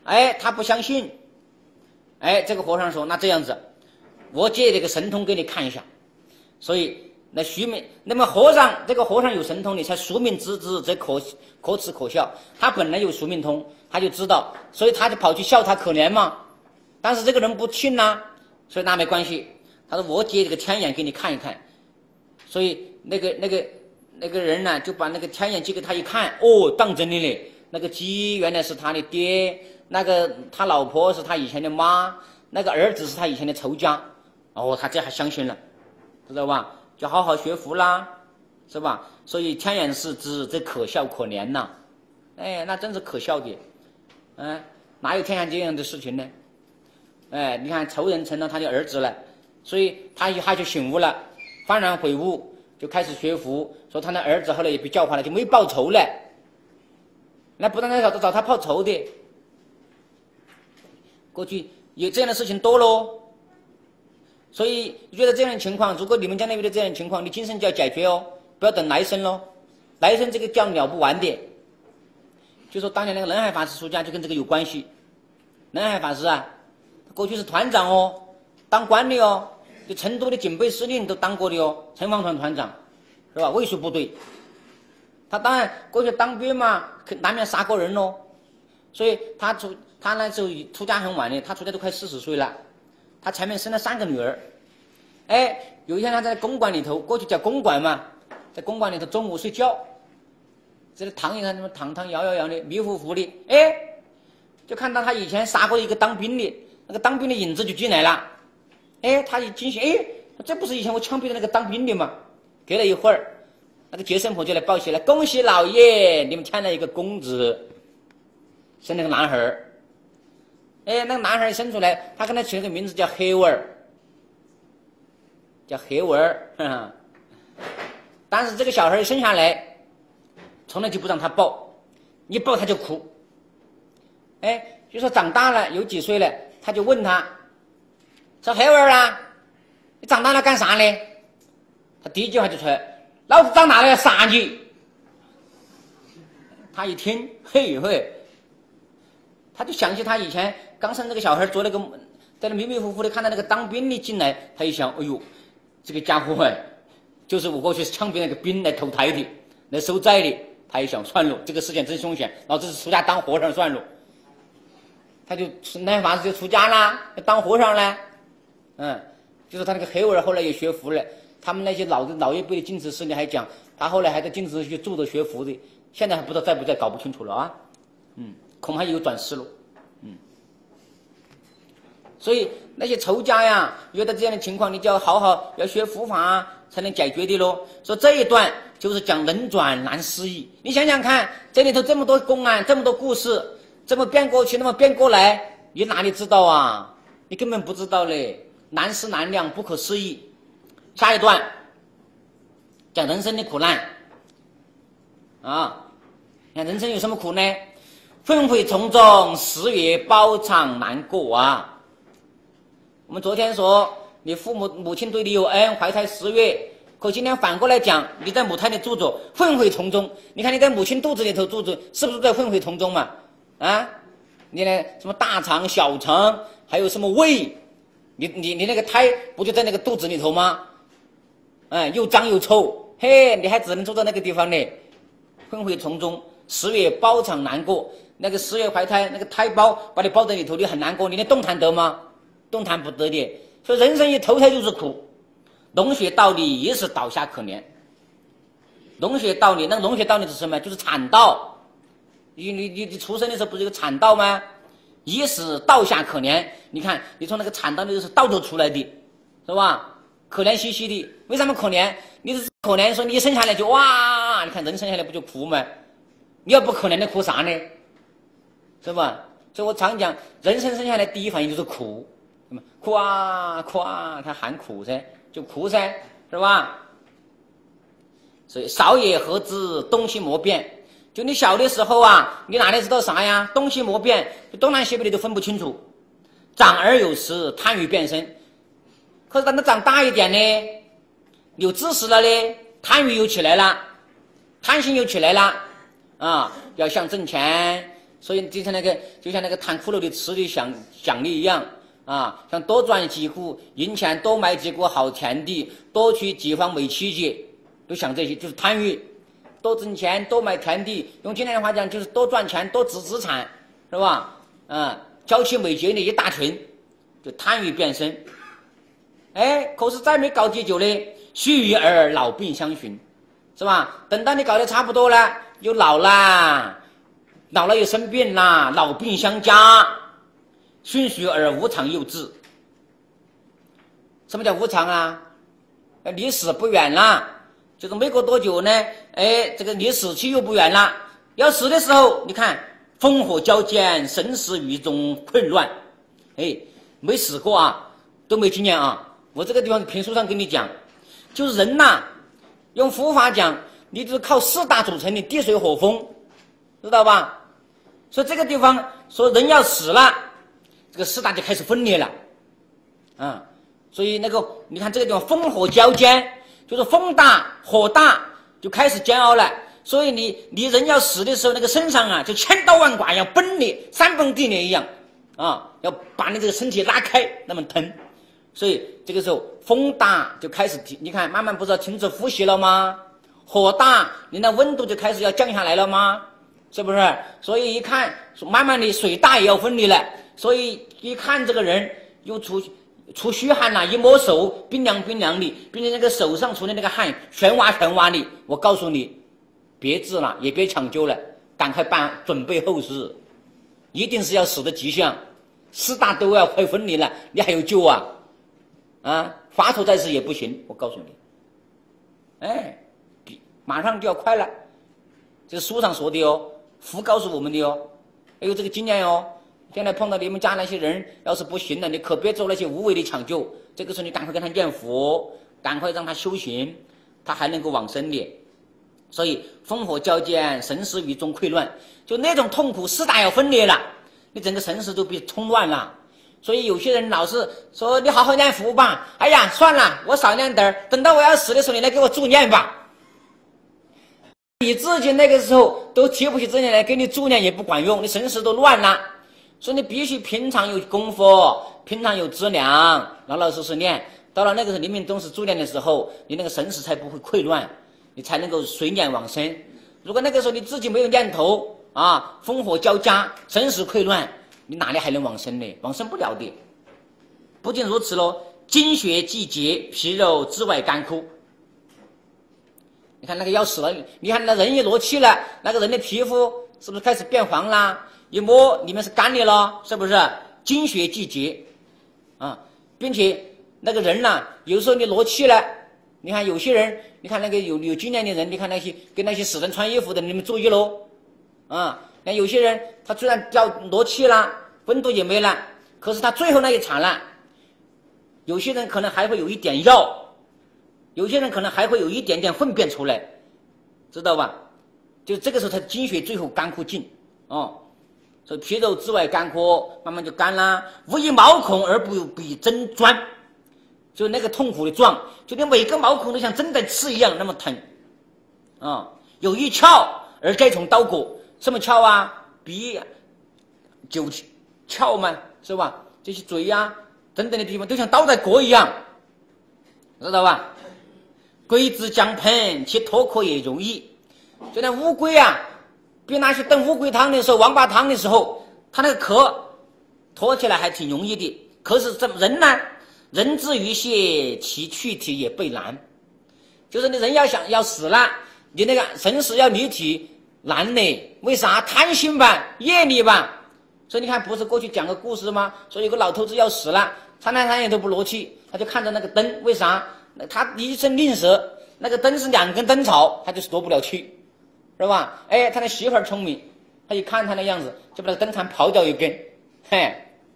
哎，他不相信，哎，这个和尚说，那这样子，我借这个神通给你看一下，所以那徐明，那么和尚这个和尚有神通的，才宿命之子，这可可耻可笑。他本来有宿命通，他就知道，所以他就跑去笑他可怜嘛。但是这个人不信呐，所以那没关系。他说我借这个天眼给你看一看，所以那个那个。那个人呢，就把那个天眼借给他一看，哦，当真的嘞！那个鸡原来是他的爹，那个他老婆是他以前的妈，那个儿子是他以前的仇家，哦，他这还相信了，知道吧？就好好学佛啦，是吧？所以天眼是指，这可笑可怜呐！哎，那真是可笑的，嗯，哪有天下这样的事情呢？哎，你看仇人成了他的儿子了，所以他一下就醒悟了，幡然悔悟。就开始学佛，说他的儿子后来也被教化了，就没报仇了。那不然他找找他报仇的。过去有这样的事情多喽，所以遇到这样的情况，如果你们将来遇到这样的情况，你今生就要解决哦，不要等来生喽。来生这个叫了不完的。就说当年那个南海法师出家就跟这个有关系。南海法师啊，过去是团长哦，当官的哦。就成都的警备司令都当过的哦，城防团团长，是吧？卫戍部队，他当然过去当兵嘛，难免杀过人喽。所以他出他那时候出家很晚的，他出家都快四十岁了，他前面生了三个女儿。哎，有一天他在公馆里头，过去叫公馆嘛，在公馆里头中午睡觉，这个躺一看什么躺躺摇摇摇的，迷糊糊的，哎，就看到他以前杀过一个当兵的，那个当兵的影子就进来了。哎，他一惊醒，哎，这不是以前我枪毙的那个当兵的吗？隔了一会儿，那个接生婆就来报喜了，恭喜老爷，你们添了一个公子，生了个男孩儿。哎，那个男孩儿生出来，他给他取了个名字叫黑娃儿，叫黑娃儿，但是这个小孩生下来，从来就不让他抱，一抱他就哭。哎，就说长大了有几岁了，他就问他，说孩儿啊，你长大了干啥呢？他第一句话就出来，老子长大了要杀你。他一听，嘿嘿，他就想起他以前刚生这个小孩做那个，在那迷迷糊糊的看到那个当兵的进来，他一想，哎呦，这个家伙哎，就是我过去枪毙那个兵来投胎的，来收债的。他一想，算了，这个事情真凶险，老子是出家当和尚算了。他就那法子就出家啦，当和尚了。嗯，就是他那个黑娃儿后来也学佛了。他们那些老的老一辈的净慈师，你还讲，他后来还在净慈寺去住着学佛的。现在还不知道在不在，搞不清楚了啊，嗯，恐怕有转世了，嗯，所以那些仇家呀，遇到这样的情况，你就要好好要学佛法啊才能解决的喽。说这一段就是讲能转难思议，你想想看，这里头这么多公案，这么多故事，这么变过去，那么变过来，你哪里知道啊？你根本不知道嘞，难思难量，不可思议。下一段讲人生的苦难。啊，你看人生有什么苦呢？愤悔从中，十月包场难过啊。我们昨天说你父母母亲对你有恩，怀胎十月，可今天反过来讲，你在母胎里住着，愤悔从中。你看你在母亲肚子里头住着，是不是在愤悔从中嘛？啊，你呢？什么大肠、小肠，还有什么胃？你你你那个胎不就在那个肚子里头吗？嗯，又脏又臭，嘿，你还只能住在那个地方呢。昏回丛中，十月包场难过。那个十月怀胎，那个胎包把你包在里头，你很难过，你能动弹得吗？动弹不得的。所以人生一投胎就是苦。龙血道理也是倒下可怜。龙血道理，那个龙血道理是什么？就是产道。你你你你出生的时候不是有产道吗？也是倒下可怜。你看，你从那个产道里是倒着出来的，是吧？可怜兮兮的。为什么可怜？你是可怜，说你生下来就哇，你看人生下来不就哭吗？你要不可怜的哭啥呢？是吧？所以我常讲，人生生下来第一反应就是哭，什么苦啊哭啊，他喊苦噻，就哭噻，是吧？所以少也何知东西莫变，就你小的时候啊，你哪里知道啥呀？东西莫变，东南西北你都分不清楚。长而有时贪欲变身，可是等他长大一点呢？有知识了呢，贪欲又起来了，贪心又起来了，啊，要想挣钱，所以就像那个就像那个贪骷髅的吃的奖奖励一样，啊，想多赚几户银钱，多买几股好田地，多娶几房美妻去，都想这些，就是贪欲，多挣钱，多买田地，用今天的话讲就是多赚钱，多值资产，是吧？啊，娇妻美眷的一大群，就贪欲变身，哎，可是再没搞几久呢？须臾而老病相寻，是吧？等到你搞得差不多了，又老啦，老了又生病啦，老病相加，迅速而无常又至。什么叫无常啊？离死不远了，就是没过多久呢，哎，这个离死期又不远了。要死的时候，你看烽火交煎，生死于中混乱。哎，没死过啊，都没经验啊。我这个地方评书上跟你讲。就是人呐，用佛法讲，你就是靠四大组成的地水火风，知道吧？所以这个地方说人要死了，这个四大就开始分裂了，啊，所以那个你看这个地方风火交煎，就是风大火大就开始煎熬了。所以你你人要死的时候，那个身上啊就千刀万剐，要崩裂，山崩地裂一样，啊，要把你这个身体拉开，那么疼。所以这个时候风大就开始停，你看慢慢不是要停止呼吸了吗？火大，你那温度就开始要降下来了吗？是不是？所以一看，慢慢的水大也要分离了。所以一看这个人又出出虚汗了，一摸手冰凉冰凉的，并且那个手上出的那个汗全洼全洼的。我告诉你，别治了，也别抢救了，赶快办准备后事，一定是要死的迹象，四大都要快分离了，你还有救啊？啊，发愁在世也不行，我告诉你，哎，马上就要快了，这是书上说的哦，佛告诉我们的哦，还有这个经验哦。现在碰到你们家那些人，要是不行了，你可别做那些无谓的抢救。这个时候你赶快跟他念佛，赶快让他修行，他还能够往生的。所以烽火交煎，神识于中溃乱，就那种痛苦，四大要分裂了，你整个神识都被冲乱了。所以有些人老是说你好好念佛吧，哎呀算了，我少念点儿，等到我要死的时候，你来给我助念吧。你自己那个时候都提不起正念来给你助念也不管用，你神识都乱了。所以你必须平常有功夫，平常有资粮，老老实实念。到了那个时候临命终时助念的时候，你那个神识才不会溃乱。你才能够随念往生。如果那个时候你自己没有念头啊，烽火交加，神识溃乱，你哪里还能往生呢？往生不了的。不仅如此喽，精血季节，皮肉之外干枯。你看那个要死了，你看那人一落气了，那个人的皮肤是不是开始变黄啦？一摸里面是干的了，是不是？精血季节啊，并且那个人呐，有时候你落气了。你看有些人，你看那个有有经验的人，你看那些跟那些死人穿衣服的，你们注意喽，啊，那有些人他虽然掉落气了，温度也没了，可是他最后那一刹那，有些人可能还会有一点药，有些人可能还会有一点点粪便出来，知道吧？就这个时候他精血最后干枯尽，哦，所以皮肉之外干枯，慢慢就干啦，无以毛孔而不比针钻。就那个痛苦的状，就连每个毛孔都像针在刺一样，那么疼，啊，有一窍而该从刀割，什么窍啊？鼻、九窍嘛，是吧？这些嘴呀等等的地方都像刀在割一样，知道吧？龟子将盆，其脱壳也容易。就那乌龟啊，比那些炖乌龟汤的时候、王八汤的时候，它那个壳脱起来还挺容易的。可是这人呢？人之于血，其去体也倍难。就是你人要想要死了，你那个生死要离体难的？为啥？贪心吧，业力吧。所以你看，不是过去讲个故事吗？说有个老头子要死了，三天三夜都不落气，他就看着那个灯。为啥？他一生吝啬，那个灯是两根灯草，他就是夺不了气，是吧？哎，他的媳妇儿聪明，他一看他那样子，就把那个灯铲刨掉一根，嘿，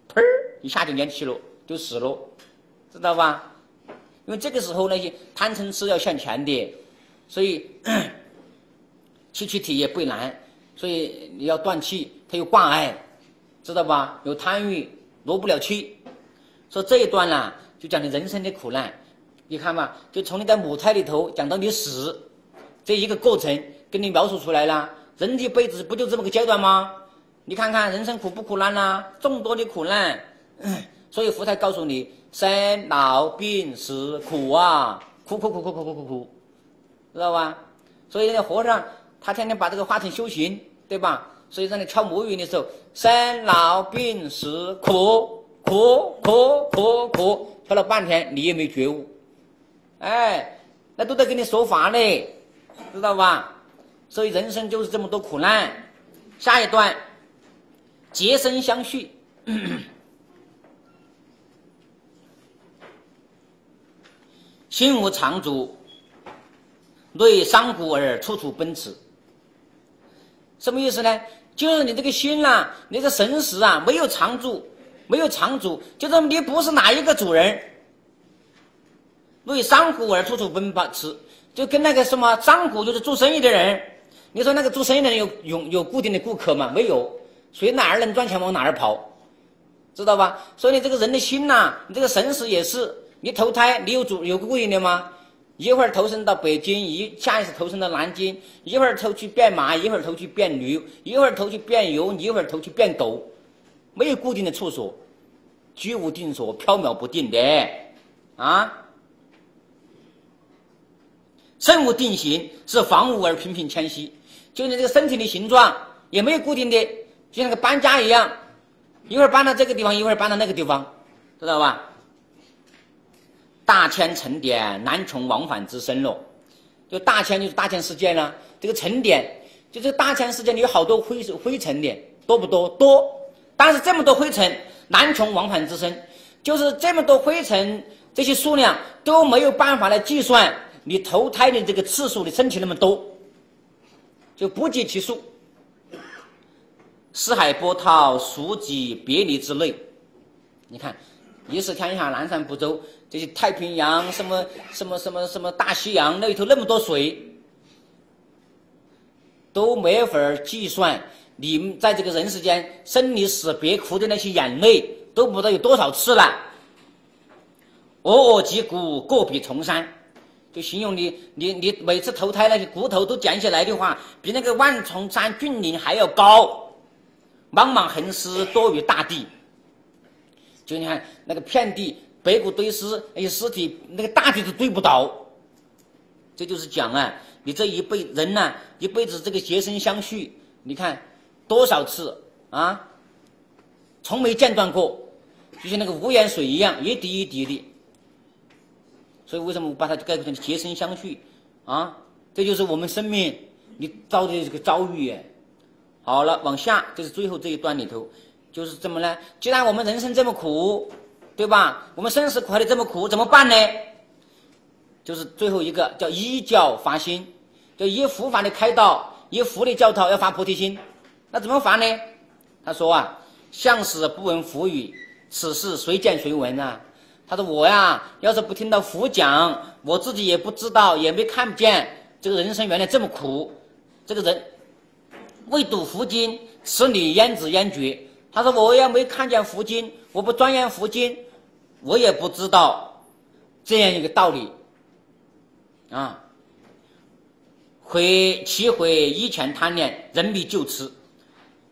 砰一下就连起了，就死了。知道吧？因为这个时候那些贪嗔痴要向前的，所以气气体也不难，所以你要断气，他有挂碍，知道吧？有贪欲，挪不了气。说这一段呢，就讲你人生的苦难。你看嘛，就从你在母胎里头讲到你死这一个过程，跟你描述出来了。人一辈子不就这么个阶段吗？你看看人生苦不苦难呐？众多的苦难。所以佛才告诉你，生老病死苦啊，苦苦苦苦苦苦苦苦，知道吧？所以那和尚他天天把这个化成修行，对吧？所以让你敲木鱼的时候，生老病死苦苦苦苦苦，敲了半天你也没觉悟，哎，那都在跟你说法呢，知道吧？所以人生就是这么多苦难。下一段，结生相续。心无常住，内伤骨而处处奔驰。什么意思呢？就是你这个心呐，你这神识啊，没有常住，没有常住，就是你不是哪一个主人。为商贾而处处奔驰，就跟那个什么商贾就是做生意的人。你说那个做生意的人有有有固定的顾客吗？没有，随哪儿能赚钱往哪儿跑，知道吧？所以你这个人的心呐，你这个神识也是。你投胎，你有主有固定的吗？一会儿投生到北京，一下一次投生到南京，一会儿投去变马，一会儿投去变驴，一会儿投去变牛，一会儿投去变狗，没有固定的处所，居无定所，飘渺不定的啊。身无定型，是房屋而频频迁徙，就你这个身体的形状也没有固定的，就像个搬家一样，一会儿搬到这个地方，一会儿搬到那个地方，知道吧？大千沉淀，难从往返之身咯。就大千就是大千世界呢，这个沉淀，就这个大千世界里有好多灰灰尘的，多不多？多。但是这么多灰尘，难从往返之身，就是这么多灰尘，这些数量都没有办法来计算你投胎的这个次数，你身体那么多，就不计其数。四海波涛，数几别离之泪。你看。一是天下南山不周，这些太平洋什么什么什么什么大西洋那里头那么多水，都没法计算。你们在这个人世间生离死别哭的那些眼泪，都不知道有多少次了。我脊骨个比重山，就形容你你你每次投胎那些骨头都捡起来的话，比那个万重山峻岭还要高，茫茫横尸多于大地。就你看那个遍地白骨堆尸，那些尸体那个大地都堆不倒。这就是讲啊，你这一辈人呢，一辈子这个结生相续，你看。多少次啊？从没间断过，就像那个无盐水一样，一滴一滴的。所以为什么我把它概括成结生相续啊？这就是我们生命你遭的这个遭遇。好了，往下就是最后这一段里头，就是怎么呢？既然我们人生这么苦，对吧？我们生死苦海里这么苦，怎么办呢？就是最后一个叫依教发心，就依佛法的开导，依佛的教导要发菩提心。那怎么发呢？他说啊，相死不闻佛语，此事谁见谁闻啊？他说我呀，要是不听到佛讲，我自己也不知道，也没看见这个人生原来这么苦。这个人未睹佛经，此理焉知焉觉？他说我也没看见佛经，我不钻研佛经，我也不知道这样一个道理啊。会岂会以前贪恋，人必就此。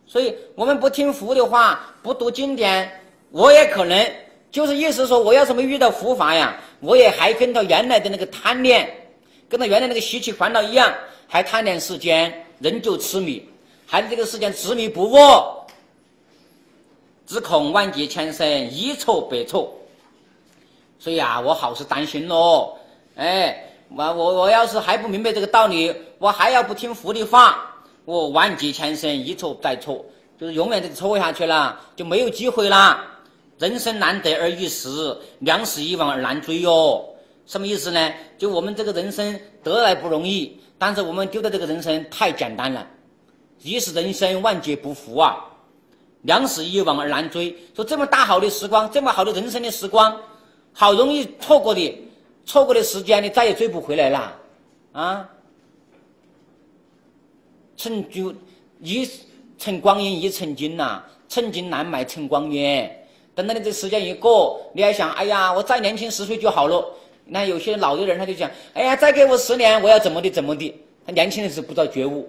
所以我们不听佛的话，不读经典，我也可能就是意思说，我要是没遇到佛法呀，我也还跟他原来的那个贪恋，跟他原来那个习气烦恼一样，还贪恋世间，仍旧痴迷，还对这个世间执迷不悟，只恐万劫千生一错百错。所以啊，我好是担心喽，哎，我我我要是还不明白这个道理，我还要不听佛的话。我万劫千生一错再错，就是永远的错下去了，就没有机会啦。人生难得而一时，良死一亡而难追哟。什么意思呢？就我们这个人生得来不容易，但是我们丢的这个人生太简单了。一是人生万劫不复啊，两死一亡而难追。说这么大好的时光，这么好的人生的时光，好容易错过的，错过的时间你再也追不回来了啊。趁就一趁光阴一寸金呐，寸金难买寸光阴。等到你这时间一过，你还想，哎呀，我再年轻十岁就好了。那有些老的人他就讲，哎呀，再给我十年，我要怎么的怎么的。他年轻的时候不知道觉悟，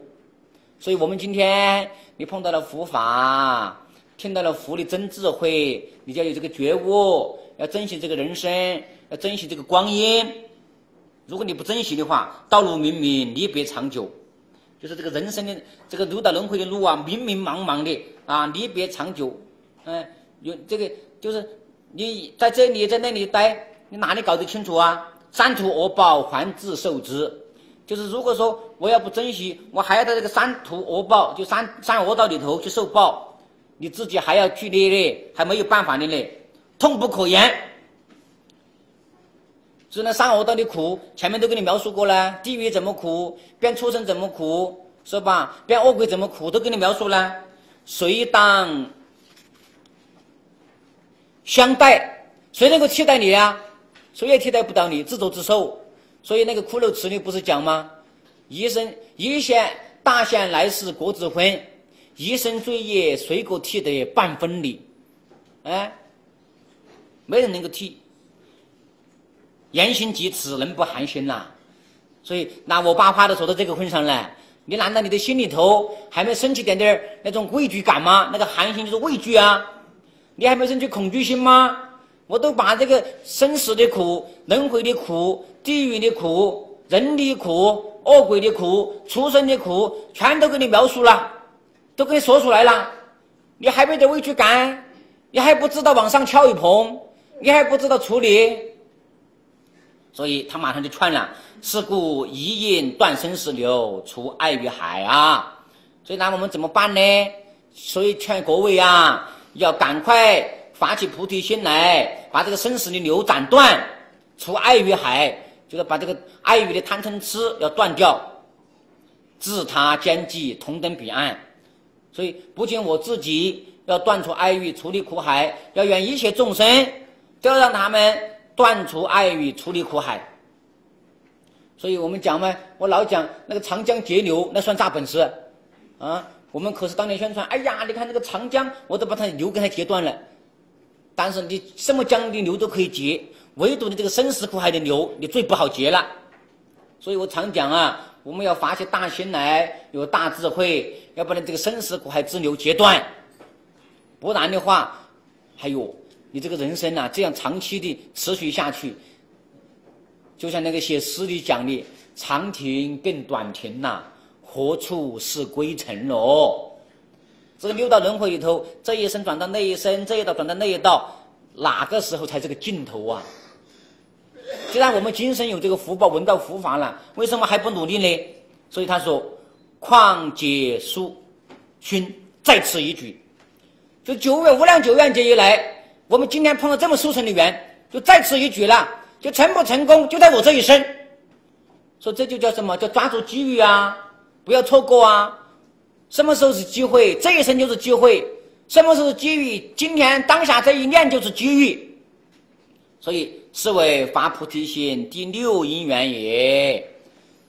所以我们今天你碰到了佛法，听到了佛的真智慧，你就要有这个觉悟，要珍惜这个人生，要珍惜这个光阴。如果你不珍惜的话，道路明明，离别长久。就是这个人生的这个六道轮回的路啊，明明茫茫的啊，离别长久，嗯，有这个就是你在这里在那里待，你哪里搞得清楚啊？三途恶报还自受之，就是如果说我要不珍惜，我还要在这个三途恶报，就三三恶道里头去受报，你自己还要去的嘞，还没有办法的嘞，痛不可言。只能三恶道的苦，前面都给你描述过了，地狱怎么苦，变畜生怎么苦，是吧？变恶鬼怎么苦，都给你描述了。谁当相待？谁能够替代你呀？谁也替代不到你，自作自受。所以那个骷髅词里不是讲吗？一生一线大限来世国子婚，一生罪业谁可替得半分力？哎，没人能够替。言行及此，人不寒心呐。所以，那我把话都说到这个份上了，你难道你的心里头还没升起点点那种畏惧感吗？那个寒心就是畏惧啊，你还没升起恐惧心吗？我都把这个生死的苦、轮回的苦、地狱的苦、人的苦、恶鬼的苦、畜生的苦，全都给你描述了，都给你说出来了。你还没得畏惧感？你还不知道往上敲一碰？你还不知道处理？所以他马上就劝了：“是故一饮断生死流，除爱与海啊！”所以那我们怎么办呢？所以劝各位啊，要赶快发起菩提心来，把这个生死的流斩断，除爱与海，就是把这个爱欲的贪嗔痴要断掉，自他兼济，同登彼岸。所以不仅我自己要断除爱欲，除离苦海，要愿一切众生。都要让他们断除爱欲，除离苦海。所以我们讲嘛，我老讲那个长江截流，那算啥本事？啊，我们可是当年宣传，哎呀，你看那个长江，我都把它流给它截断了。但是你什么江的流都可以截，唯独你这个生死苦海的流，你最不好截了。所以我常讲啊，我们要发起大心来，有大智慧，要不然这个生死苦海之流截断。不然的话，还有你这个人生啊，这样长期的持续下去，就像那个写诗里讲的“长亭更短亭呐，何处是归程哦？”这个六道轮回里头，这一生转到那一生，这一道转到那一道，哪个时候才是个尽头啊？既然我们今生有这个福报，闻到福法了，为什么还不努力呢？所以他说：“况且书勋，在此一举。”就九月无量九愿劫以来，我们今天碰到这么殊胜的缘，就在此一举了。就成不成功，就在我这一生。说这就叫什么？叫抓住机遇啊！不要错过啊！什么时候是机会？这一生就是机会。什么时候是机遇？今天当下这一念就是机遇。所以，是为发菩提心第六因缘也。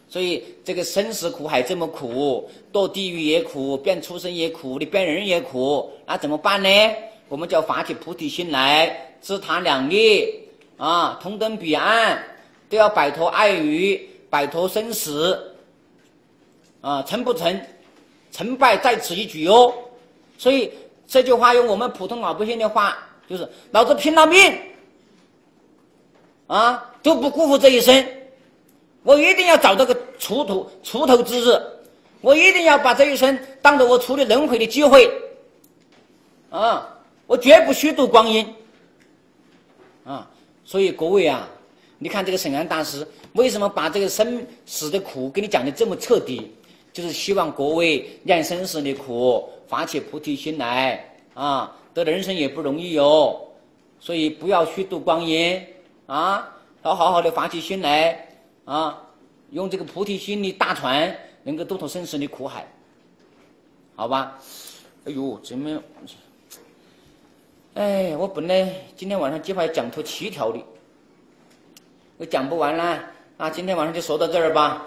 所以，这个生死苦海这么苦，堕地狱也苦，变畜生也苦，你变人也苦，那怎么办呢？我们就要发起菩提心来，自他两利啊，同登彼岸，都要摆脱爱欲，摆脱生死啊，成不成？成败在此一举哦。所以这句话用我们普通老百姓的话，就是老子拼了命啊，都不辜负这一生。我一定要找到个出头出头之日，我一定要把这一生当做我出的轮回的机会，啊，我绝不虚度光阴，啊，所以各位啊，你看这个沈安大师为什么把这个生死的苦给你讲的这么彻底，就是希望各位念生死的苦，发起菩提心来，啊，得人生也不容易哟，所以不要虚度光阴，啊，要好好的发起心来。啊，用这个菩提心的大船，能够渡脱生死的苦海，好吧？哎呦，怎么？哎，我本来今天晚上计划要讲脱七条的，我讲不完了，那今天晚上就说到这儿吧。